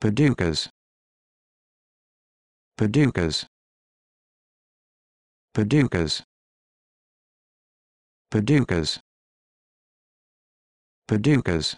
Paducas. Paducas. Paducas. Paducas. Paducas.